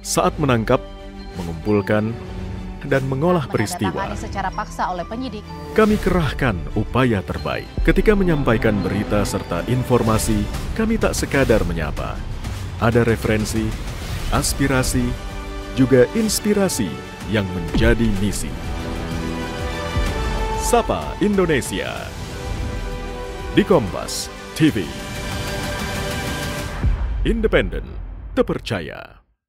saat menangkap, mengumpulkan, dan mengolah peristiwa. Secara paksa oleh penyidik. Kami kerahkan upaya terbaik. Ketika menyampaikan berita serta informasi, kami tak sekadar menyapa. Ada referensi, aspirasi, juga inspirasi yang menjadi misi. Sapa Indonesia di Kompas TV. Independen, terpercaya.